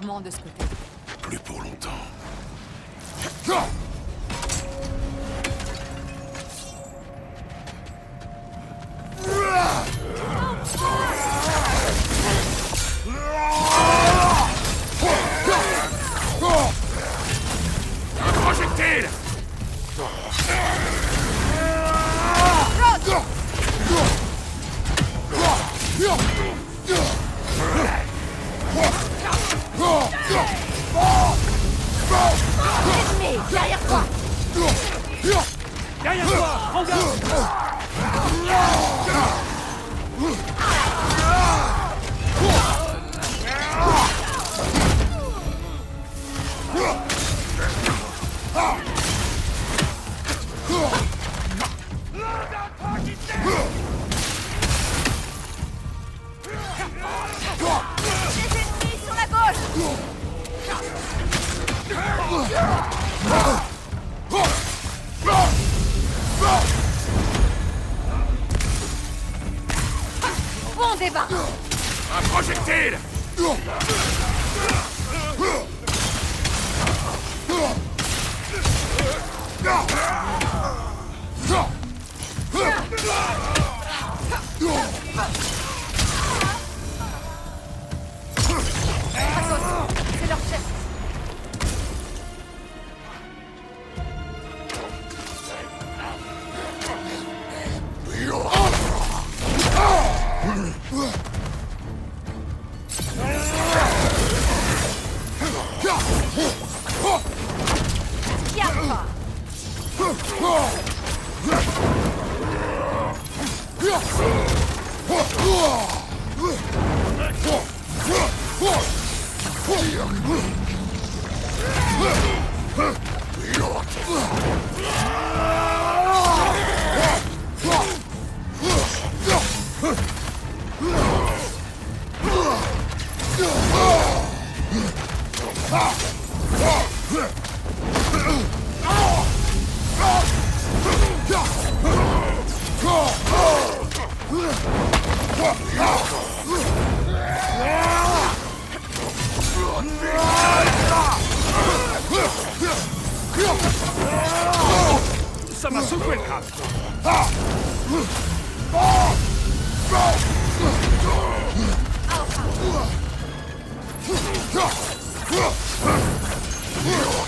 de ce côté. Plus pour longtemps. Ennemi Derrière toi Derrière toi En Les ennemis sur la gauche Un projectile. Schiaffa Ça Sama superka! Ha! Oh!